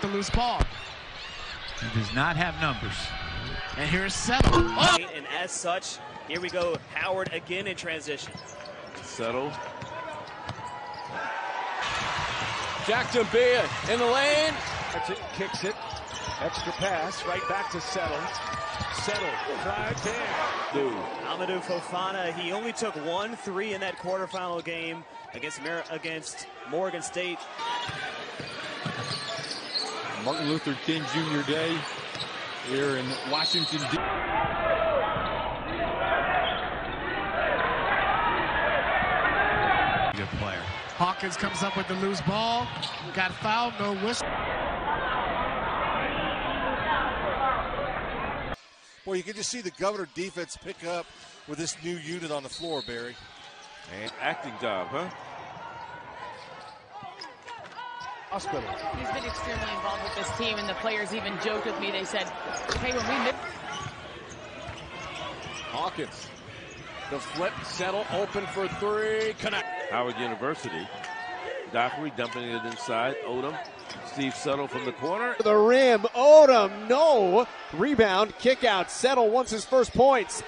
the loose ball. He does not have numbers. And here's Settle. Oh! And as such, here we go. Howard again in transition. Settle. Jack Beard in the lane. Kicks it. Extra pass right back to Settle. Settle. Drive there. Dude. Amadou Fofana, he only took one three in that quarterfinal game against Mer- against Morgan State. Martin Luther King Jr. Day here in Washington, D. Good player. Hawkins comes up with the loose ball. Got fouled, no whistle. Boy, you can just see the governor defense pick up with this new unit on the floor, Barry. And acting job, huh? Hospital. He's been extremely involved with this team, and the players even joked with me. They said, hey, when we miss. Hawkins. The flip, settle, open for three. Connect. Howard University. Dockery dumping it inside. Odom. Steve Settle from the corner. The rim. Odom, no. Rebound, kick out. Settle wants his first points.